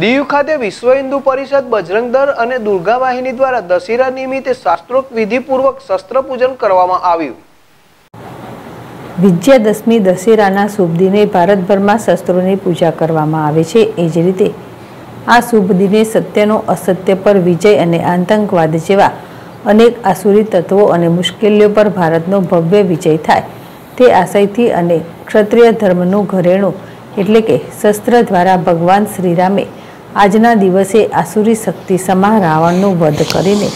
દીવ ખાતે વિશ્વ હિન્દુ પરિષદ બજરંગ દળ અને દુર્ગા વાહિની દ્વારા દશેરા નિમિત્તે શાસ્ત્રોક્ત વિધિપૂર્વક શસ્ત્ર પૂજન કરવામાં આવ્યું. વિજયાદશમી દશેરાના શુભ દિને ભારતભરમાં શસ્ત્રોની પૂજા કરવામાં આવે છે. એ જ રીતે આ શુભ દિને સત્યનો અસત્ય પર વિજય અને આતંકવાદ જેવા અનેક આસુરી તત્વો અને મુશ્કેલીઓ પર ભારતનો ભવ્ય વિજય થાય. તે આશયથી અને ક્ષત્રિય ધર્મનું ઘરેણું એટલે કે શસ્ત્ર દ્વારા ભગવાન શ્રીરામે આજના દિવસે આસુરી શક્તિ સમા રાવણનું વધ કરીને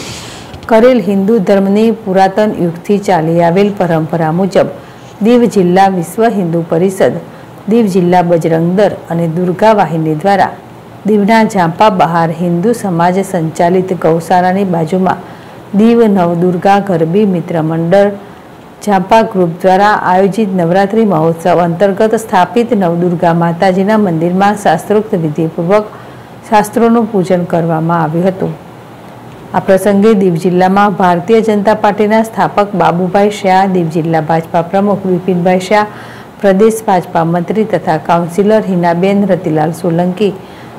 કરેલ હિન્દુ ધર્મની પુરાતન યુગથી ચાલી આવેલ પરંપરા મુજબ દીવ જિલ્લા વિશ્વ હિન્દુ પરિષદ, દીવ જિલ્લા બજરંગ દળ અને દુર્ગા વાહિની દ્વારા દીવના ઝાંપા બહાર હિન્દુ સમાજ સંચાલિત ગૌશાળાની બાજુમાં દીવ નવદુર્ગા ગરબી મિત્ર મંડળ, ઝાંપા ગ્રુપ દ્વારા આયોજિત નવરાત્રિ મહોત્સવ અંતર્ગત સ્થાપિત નવદુર્ગા માતાજીના મંદિરમાં શાસ્ત્રોક્ત વિધિપૂર્વક શાસ્ત્રોનું પૂજન કરવામાં આવ્યું હતું. આ પ્રસંગે દીવ જિલ્લામાં ભારતીય જનતા પાર્ટીના સ્થાપક બાબુભાઈ શાહ, દીવ જિલ્લા ભાજપા પ્રમુખ વિપિનભાઈ શાહ, પ્રદેશ ભાજપા મંત્રી તથા કાઉન્સિલર હિનાબેન રતિલાલ સોલંકી,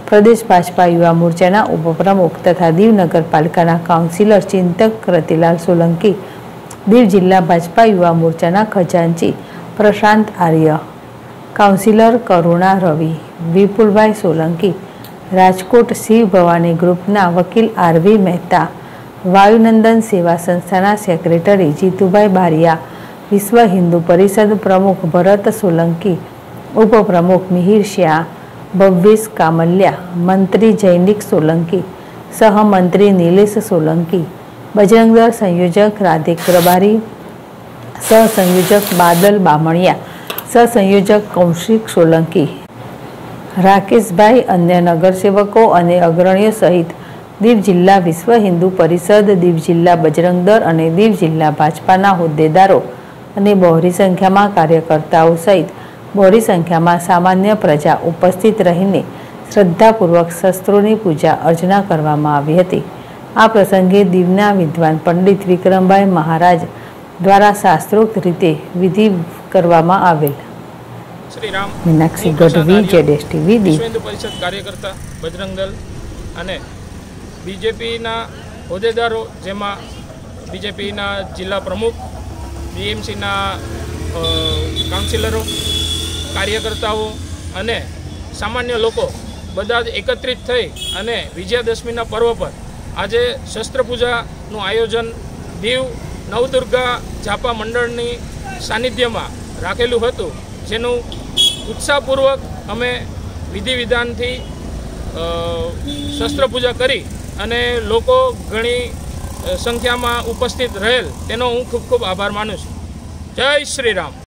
પ્રદેશ ભાજપા યુવા મોરચાના ઉપપ્રમુખ તથા દીવ નગરપાલિકાના કાઉન્સિલર ચિંતક રતિલાલ સોલંકી, દીવ જિલ્લા ભાજપા યુવા મોરચાના ખજાનચી પ્રશાંત આર્ય, કાઉન્સિલર કરુણા રવિ, વિપુલભાઈ સોલંકી રાજકોટ શિવ ભવાની ગ્રુપના વકીલ આરવી મહેતા વાયુનંદન સેવા સંસ્થાના સેક્રેટરી જીતુભાઈ બારિયા વિશ્વ હિન્દુ પરિષદ પ્રમુખ ભરત સોલંકી ઉપપ્રમુખ મિહિર શાહ ભવ્યેશ કામલ્યા મંત્રી જૈનિક સોલંકી સહમંત્રી નિલેશ સોલંકી બજરંગદળ સંયોજક રાધિક પ્રભારી સહસંયોજક બાદલ બામણિયા સહસંયોજક કૌશિક સોલંકી રાકેશભાઈ અન્ય નગરસેવકો અને અગ્રણીઓ સહિત દીવ જિલ્લા વિશ્વ હિન્દુ પરિષદ, દીવ જિલ્લા બજરંગ દળ અને દીવ જિલ્લા ભાજપાના હોદ્દેદારો અને બહોળી સંખ્યામાં કાર્યકર્તાઓ સહિત બહોળી સંખ્યામાં સામાન્ય પ્રજા ઉપસ્થિત રહીને શ્રદ્ધાપૂર્વક શસ્ત્રોની પૂજા અર્ચના કરવામાં આવી હતી. આ પ્રસંગે દીવના વિદ્વાન પંડિત વિક્રમભાઈ મહારાજ દ્વારા શાસ્ત્રોક્ત રીતે વિધિ કરવામાં આવેલ. શ્રી રામ મીનાક્ષી ગઢવી જેડેશ ટીવી વિશ્વ હિન્દુ પરિષદ કાર્યકર્તા બજરંગ દળ અને બીજેપીના હોદ્દેદારો જેમાં બીજેપીના જિલ્લા પ્રમુખ બીએમસીના કાઉન્સિલરો કાર્યકર્તાઓ અને સામાન્ય લોકો બધા જ એકત્રિત થઈ અને વિજયાદશમીના પર્વ પર આજે શસ્ત્ર પૂજાનું આયોજન દીવ નવદુર્ગા ઝાપા મંડળની સાનિધ્યમાં રાખેલું હતું જેનું ઉત્સાહપૂર્વક અમે વિધિ વિધાનથી શસ્ત્રપૂજા શસ્ત્ર પૂજા કરી અને લોકો ઘણી સંખ્યામાં ઉપસ્થિત રહેલ. તેનો હું ખૂબ ખૂબ આભાર માનું છું. જય શ્રી રામ.